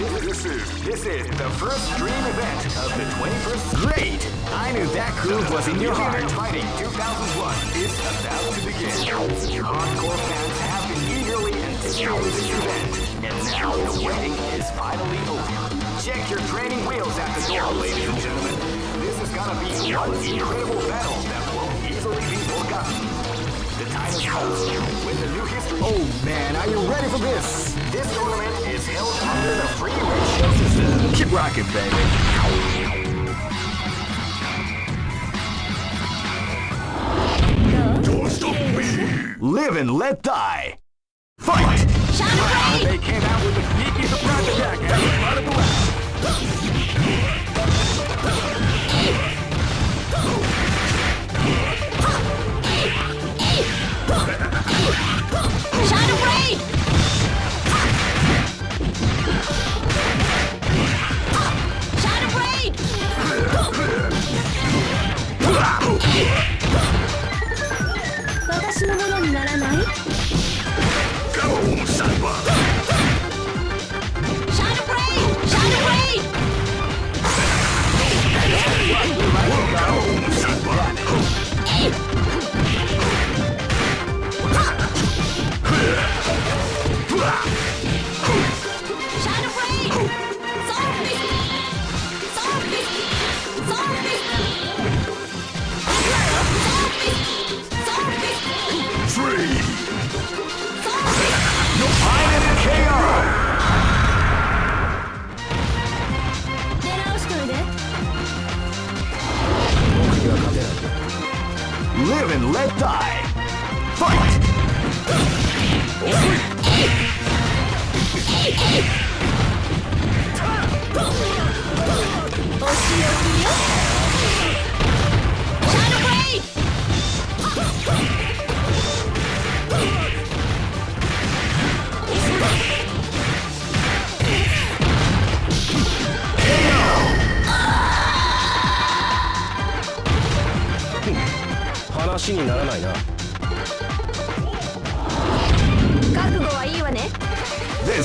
This is this is the first dream event of the 21st. Great! I knew that groove was in your heart. Fighting 2001 is about to begin. Hardcore fans have been eagerly anticipating this event, and now the waiting is finally over. Check your training wheels at the door, ladies and gentlemen. This is gonna be one incredible battle that won't easily be forgotten. The time come when the new history. Oh man, are you ready for this? This tournament is held under the free ratio system. Keep rocking, baby. Don't stop me! Live and let die. Fight! Wow,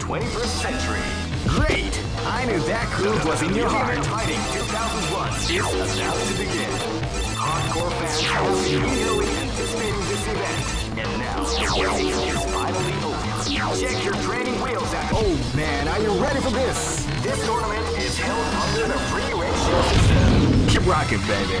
21st century. Great! I knew that groove was in your heart. Fighting 2001 is about to begin. Hardcore fans have been eagerly anticipating this event. And now, the wait is finally over. Check your training wheels out. Oh man, are you ready for this? This tournament is held under the free ratio system. Keep rocking, baby.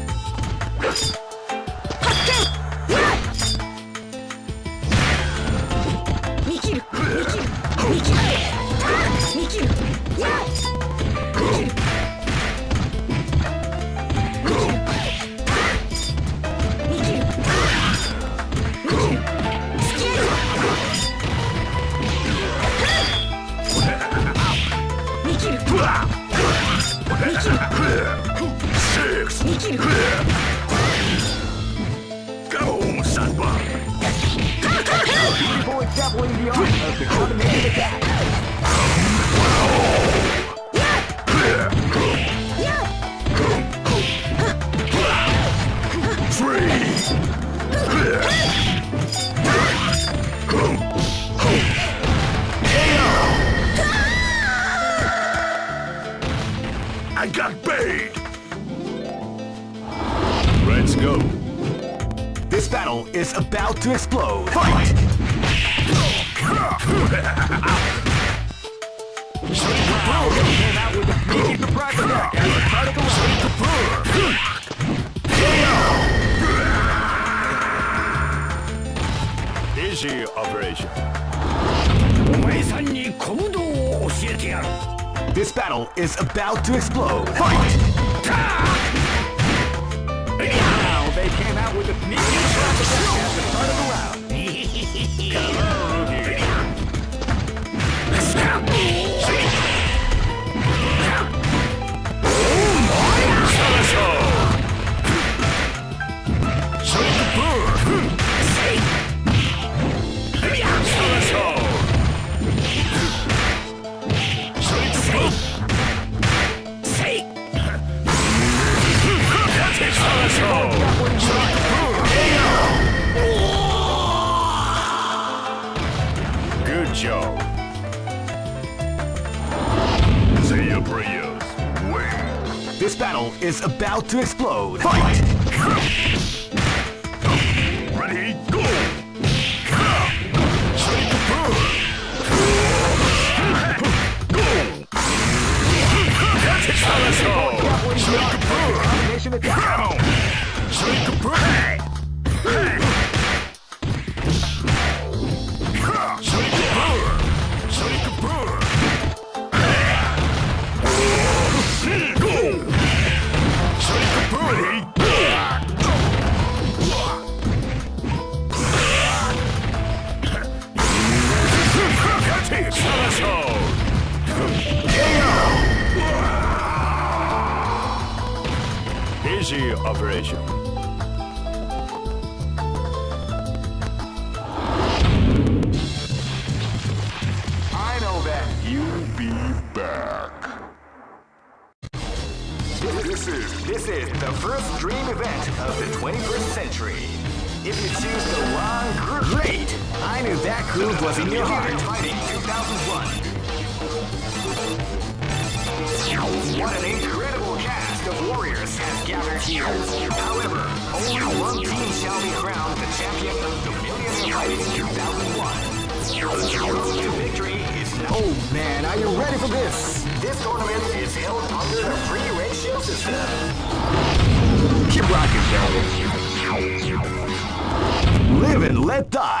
This battle is about to explode. Fight! Wow, they came out with a sneaky at the start of the round. Good job. Prayers, win. This battle is about to explode. Fight! Ready, go! Go! That's it, a a еще Millionaire 2001. To victory is now. Oh man, are you ready for this? This tournament is held under the free ratio system. Keep rocking, baby. Live and let die.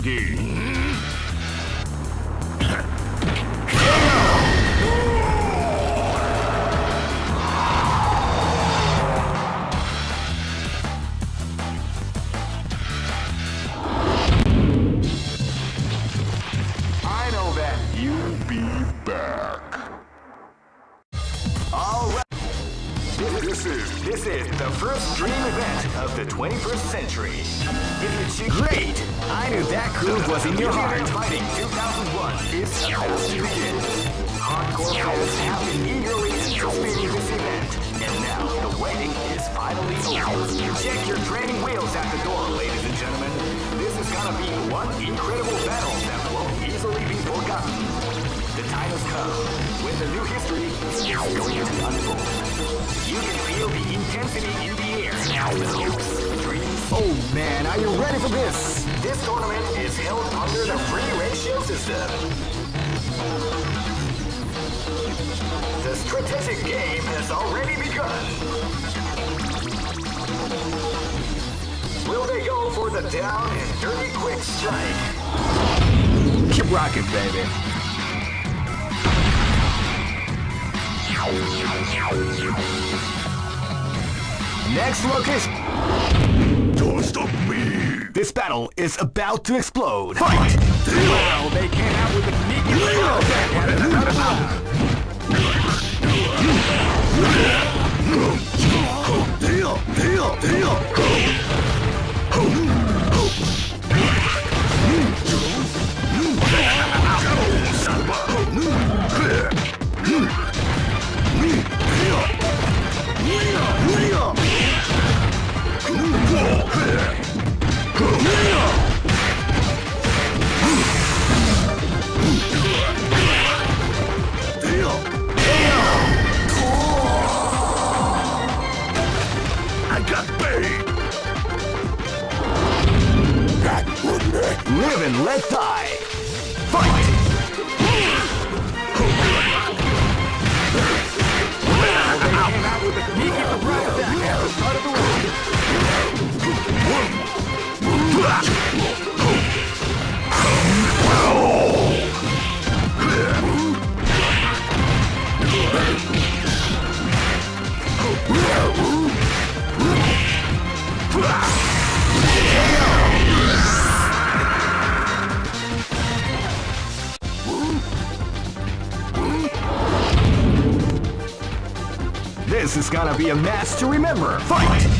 Cookie. a new history is going to unfold. You can feel the intensity in the air hopes, dreams. Oh man, are you ready for this? This tournament is held under the free ratio system. The strategic game has already begun. Will they go for the down and dirty quick strike? Keep rocking, baby. Next location. Don't stop me. This battle is about to explode. Fight. They came out with a sneaky. gonna be a mess to remember. Fight!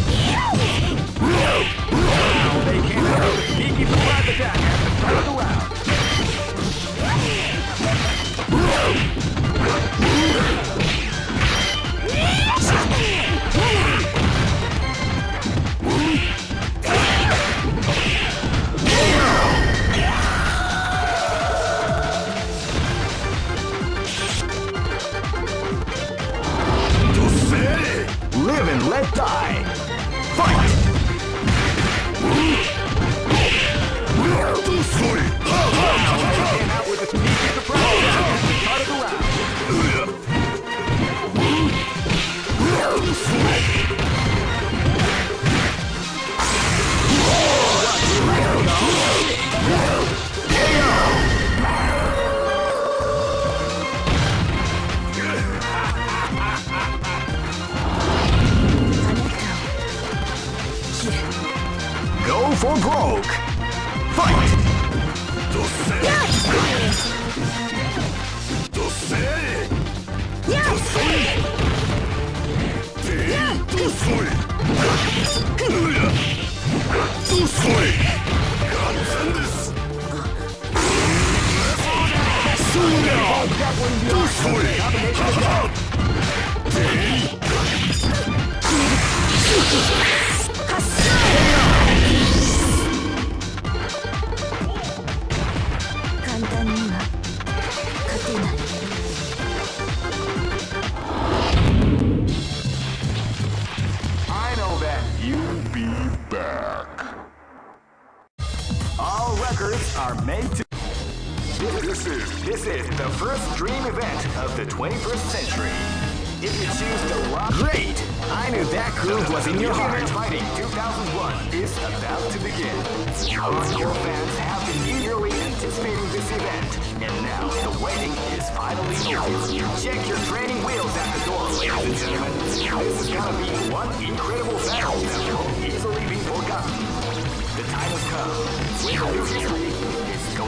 The time has come.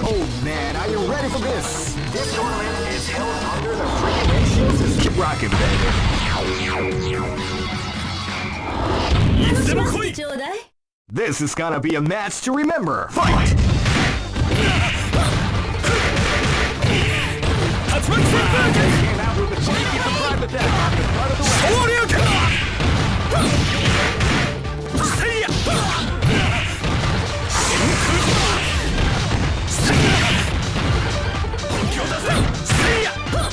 Oh man, are you ready for this? This tournament is held under the freaking system. Keep rocking, baby. This is gonna be a match to remember. Fight!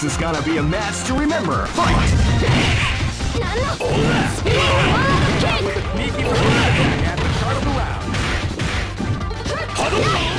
This is gonna be a match to remember. Fight! Kick! At the start of the round.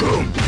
Come.